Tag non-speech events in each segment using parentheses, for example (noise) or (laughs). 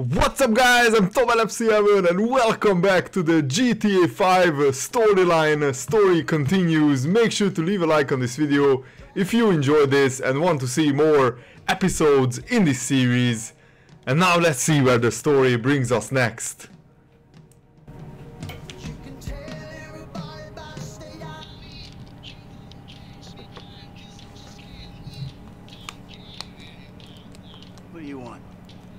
What's up guys, I'm TomLFCHeaven and welcome back to the GTA 5 storyline. Story continues. Make sure to leave a like on this video if you enjoyed this and want to see more episodes in this series. And now let's see where the story brings us next. What do you want?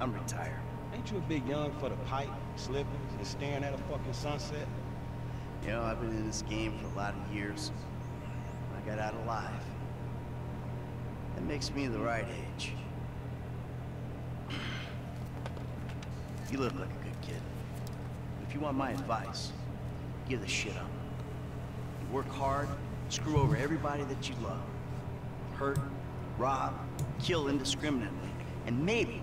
I'm retired. Ain't you a bit young for the pipe, slippers, and staring at a fucking sunset? You know, I've been in this game for a lot of years. I got out alive. That makes me the right age. You look like a good kid. If you want my advice, give the shit up. You work hard, screw over everybody that you love. Hurt, rob, kill indiscriminately. And maybe,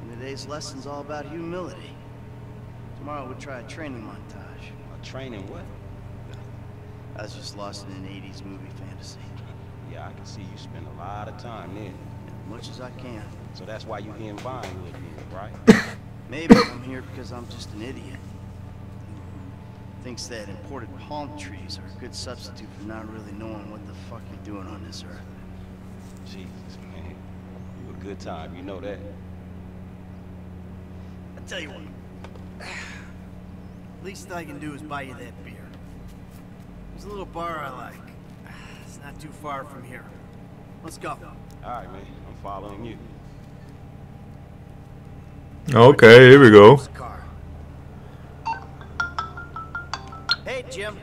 and today's lesson's all about humility. Tomorrow we'll try a training montage. A training what? I was just lost in an 80s movie fantasy. (laughs) Yeah, I can see you spend a lot of time there. As much as I can. So that's why you're here in Vinewood, right? (coughs) Maybe I'm here because I'm just an idiot. Thinks that imported palm trees are a good substitute for not really knowing what the fuck you're doing on this earth. Jesus, man. You a good time, you know that. I tell you what. Least I can do is buy you that beer. There's a little bar I like. It's not too far from here. Let's go. All right, man. I'm following you. Okay, here we go. Hey, Jim.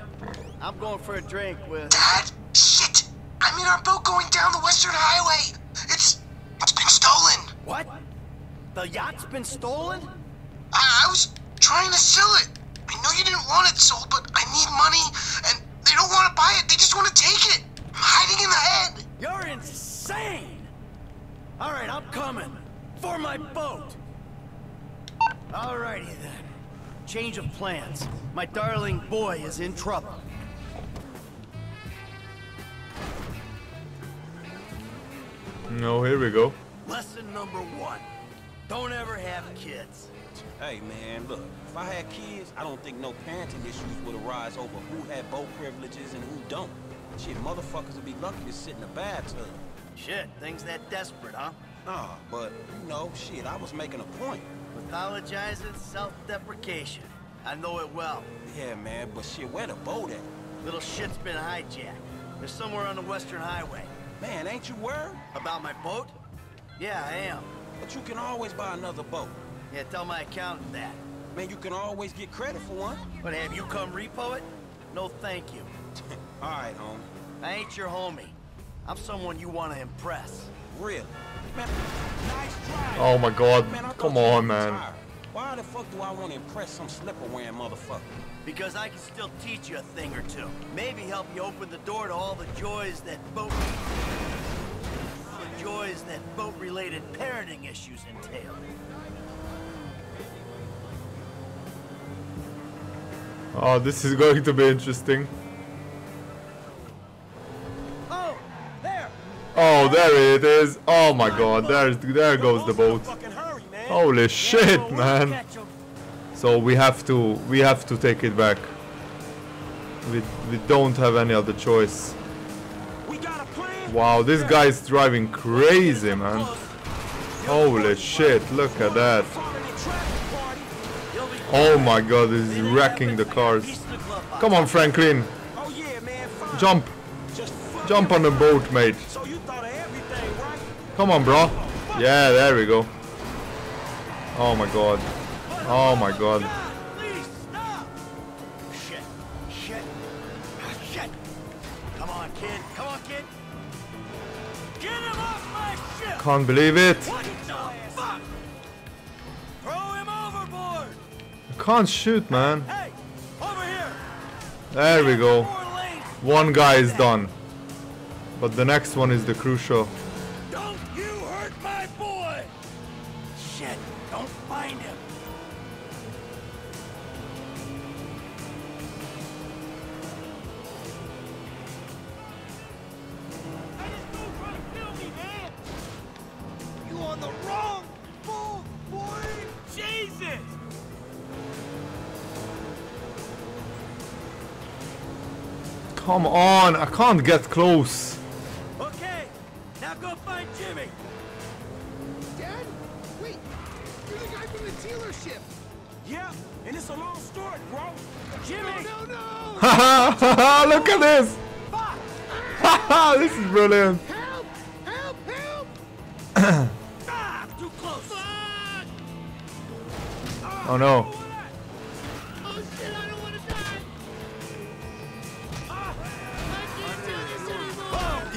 I'm going for a drink with. Dad? Shit! I'm in our boat going down the Western Highway. It's. It's been stolen. What? The yacht's been stolen? I, I was trying to sell it. I know you didn't want it sold, but I need money, and they don't want to buy it. They just want to take it. I'm hiding in the head. You're insane! All right, I'm coming. For my boat! Alrighty then. Change of plans. My darling boy is in trouble. No, here we go. Lesson number one. Don't ever have kids. Hey, man, look. If I had kids, I don't think no parenting issues would arise over who had boat privileges and who don't. Shit, motherfuckers would be lucky to sit in a bathtub. Shit, things that desperate, huh? Nah, but, you know, shit, I was making a point. Pathologizing self-deprecation. I know it well. Yeah, man, but shit, where the boat at? Little shit's been hijacked. They're somewhere on the Western Highway. Man, ain't you worried? About my boat? Yeah, I am. But you can always buy another boat. Yeah, tell my accountant that. Man, you can always get credit for one. But have you come repo it? No thank you. (laughs) All right, home. I ain't your homie. I'm someone you want to impress. Really? Man, nice try. Oh my god, Man, come on, man. retired. Why the fuck do I want to impress some slipper-wearing motherfucker? Because I can still teach you a thing or two. Maybe help you open the door to all the joys that boat... The joys that boat-related parenting issues entail. Oh, this is going to be interesting. Oh, there! Oh, there it is. Oh my god, there's there goes the boat. Fucking hurry, man. Holy shit, man. So we have to we have to take it back. We we don't have any other choice. We got a plan. Wow, this guy's driving crazy, man. Holy shit, look at that. Oh my god, this is wrecking the cars. Come on, Franklin. Jump. Jump on the boat, mate. Come on, bro. Yeah, there we go. Oh my god. Oh my god. Please stop! Shit. Can't shoot, man. Hey! Over here! There we go. One guy is done. But the next one is the crucial. Don't you hurt my boy! Shit! Don't find him! Come on, I can't get close. Okay, now go find Jimmy. Dad? Wait, you're the guy from the dealership. Yeah, and it's a long story, bro. Jimmy! No, no! Haha, look at this. Fuck! Haha, this is brilliant. Help! Help! Help! (coughs) Ah, too close! Fuck! Oh no.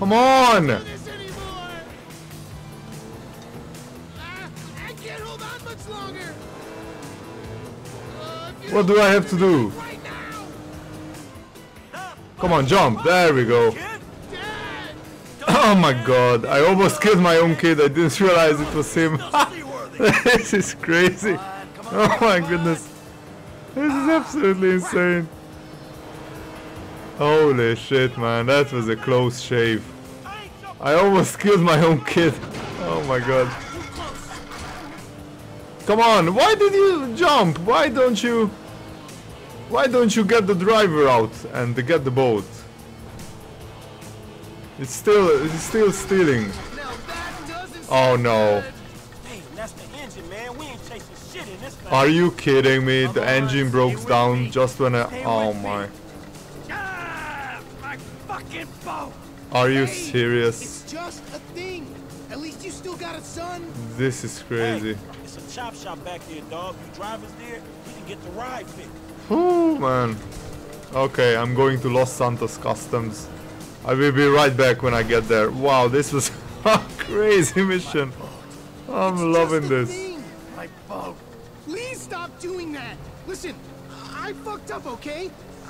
Come on. do What don't I have to do? Come on, jump. There we go. Oh my god. I almost killed my own kid. I didn't realize it was him. (laughs) This is crazy. Oh my goodness. This is absolutely insane. Holy shit, man. That was a close shave. I almost killed my own kid. Oh my god. Come on, why did you jump? Why don't you... Why don't you get the driver out and get the boat? It's still, it's still stealing. Now that doesn't Oh no. good. Damn, that's the engine, man. We ain't chasing shit in this thing. Are you kidding me? The engine broke down just when I... Oh my. My fucking boat! Are you Hey, serious? It's just a thing. At least you still got a son. This is crazy. Hey, it's a chop shop back there, dog. You drivers there, you can get the ride fixed. Oh man. Okay, I'm going to Los Santos Customs. I will be right back when I get there. Wow, this was (laughs) a crazy mission. I'm It's loving just a this. thing. My boat! Please stop doing that. Listen, I fucked up, okay?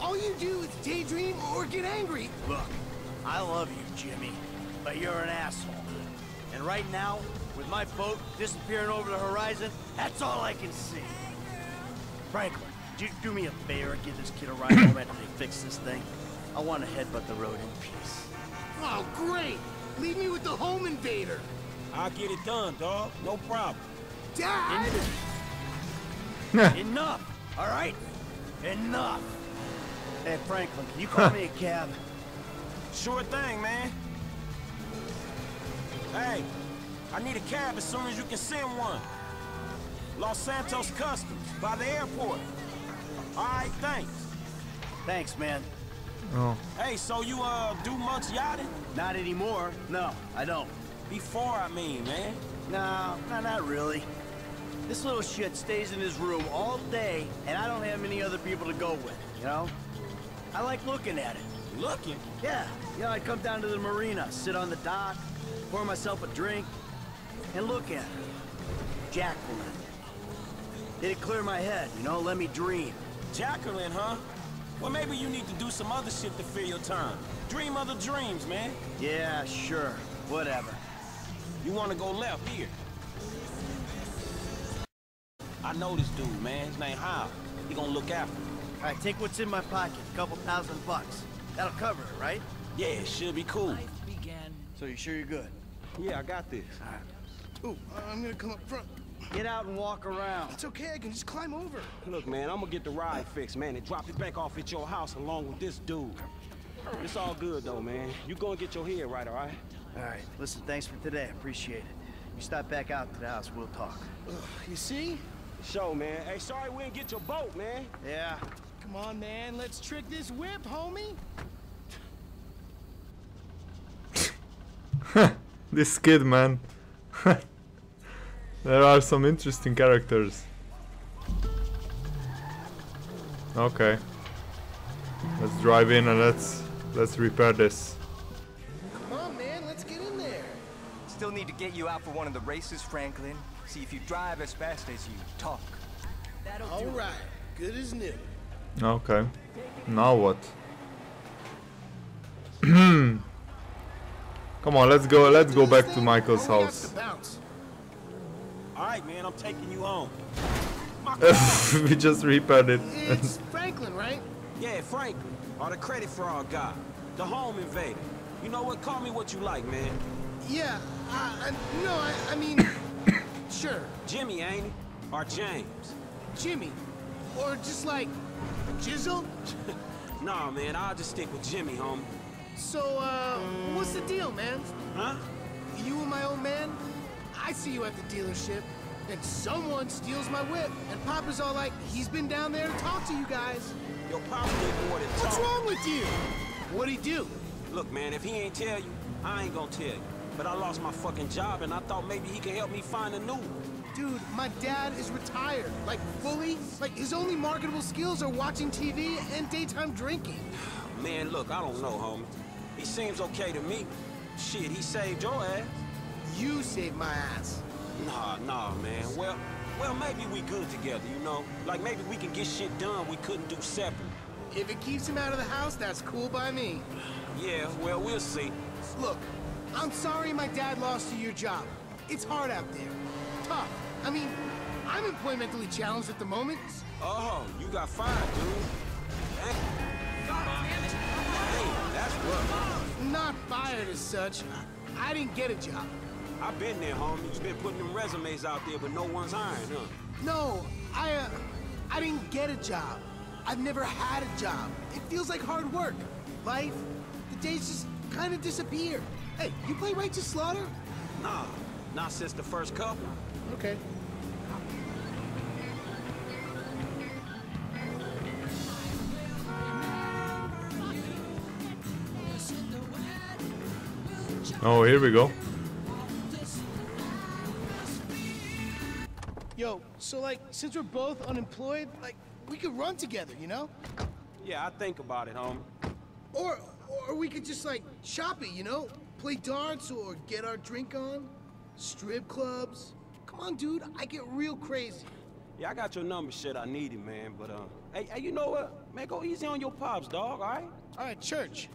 all you do is daydream or get angry. Look, I love you, Jimmy, but you're an asshole. And right now, with my boat disappearing over the horizon, that's all I can see. Franklin, do do me a favor and give this kid a ride home after they fix this thing? I want to headbutt the road in peace. Oh, great! Leave me with the home invader. I'll get it done, dog. No problem. Dad! Enough, (laughs) all right? Enough. Hey, Franklin, can you call me a cab? Sure thing, man. Hey, I need a cab as soon as you can send one. Los Santos Customs, by the airport. All right, thanks. Thanks, man. Oh. Hey, so you uh do much yachting? Not anymore. No, I don't. Before, I mean, man. No, no, not really. This little shit stays in his room all day, and I don't have any other people to go with, you know? I like looking at it. Looking. Yeah, Yeah, I'd come down to the marina, sit on the dock, pour myself a drink, and look at her. Jacqueline. It'd clear my head, you know, let me dream. Jacqueline, huh? Well, maybe you need to do some other shit to fill your time. Dream other dreams, man. Yeah, sure, whatever. You want to go left here. I know this dude, man. His name Hal. He gonna look after me. All right, take what's in my pocket, a couple thousand bucks. That'll cover it, right? Yeah, it should be cool. So you sure you're good? Yeah, I got this. Ooh, I'm gonna come up front. Get out and walk around. It's okay, I can just climb over. Look, man, I'm gonna get the ride fixed, man, and drop it back off at your house along with this dude. It's all good, though, man. You go and get your head right, all right? All right, listen, thanks for today. Appreciate it. You stop back out to the house, we'll talk. Ugh, you see? Show, man. Hey, sorry we didn't get your boat, man. Yeah, Come on, man, let's trick this whip, homie. (laughs) this kid, man. (laughs) there are some interesting characters. Okay. Let's drive in and let's let's repair this. Come on, man, let's get in there. Still need to get you out for one of the races, Franklin. See if you drive as fast as you talk. That'll All right, good as new. Okay. Now what? (clears throat) Come on, let's go. Let's go back to Michael's we got house. bounce. All right, man, I'm taking you home. (laughs) we just repaired it. It's Franklin, right? Yeah, Franklin, or the credit fraud guy, the home invader. You know what? Call me what you like, man. Yeah, I, I, no, I, I mean, (coughs) sure, Jimmy, ain't it? Or James? Jimmy. Or just like, Jizzle? (laughs) Nah, man, I'll just stick with Jimmy, homie. So, uh, what's the deal, man? Huh? You and my old man? I see you at the dealership, and someone steals my whip, and Papa's all like, he's been down there to talk to you guys. Yo, Pop did more than What's talk. wrong with you? What'd he do? Look, man, if he ain't tell you, I ain't gonna tell you. But I lost my fucking job, and I thought maybe he could help me find a new one. Dude, my dad is retired. Like, fully. Like, his only marketable skills are watching TV and daytime drinking. Man, look, I don't know, homie. He seems okay to me. Shit, he saved your ass. You saved my ass. Nah, nah, man. Well, well, maybe we good together, you know? Like, maybe we can get shit done we couldn't do separate. If it keeps him out of the house, that's cool by me. Yeah, well, we'll see. Look, I'm sorry my dad lost you your job. It's hard out there. Tough. I mean, I'm employmentally challenged at the moment. Oh, you got fired, dude. Dang. Hey, that's rough. Not fired as such. I didn't get a job. I've been there, homie. You've been putting them resumes out there, but no one's hiring, huh? No, I, uh, I didn't get a job. I've never had a job. It feels like hard work. Life, the days just kind of disappear. Hey, you play Righteous Slaughter? Nah, not since the first couple. Okay. Oh, here we go. Yo, so like, since we're both unemployed, like, we could run together, you know? Yeah, I think about it, homie. Or, or we could just like shop it, you know? Play darts or get our drink on. Strip clubs. Come on, dude, I get real crazy. Yeah, I got your number, shit. I need it, man. But uh, hey, hey, you know what? Man, go easy on your pops, dog. All right? All right, church.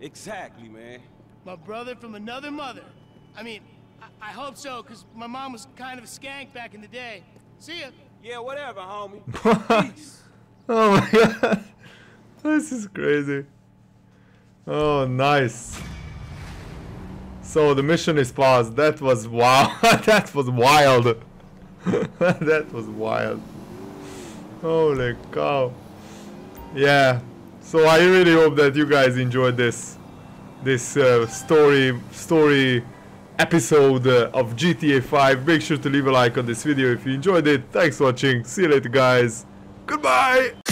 Exactly, man. My brother from another mother. I mean, I, I hope so, because my mom was kind of a skank back in the day. See ya. Yeah, whatever, homie. (laughs) Oh my (laughs) god. This is crazy. Oh, nice. So the mission is paused. That was wow. (laughs) that was wild. that was wild. Holy cow. Yeah. So I really hope that you guys enjoyed this this uh, story story episode uh, of GTA 5. Make sure to leave a like on this video if you enjoyed it. Thanks for watching. See you later guys. Goodbye.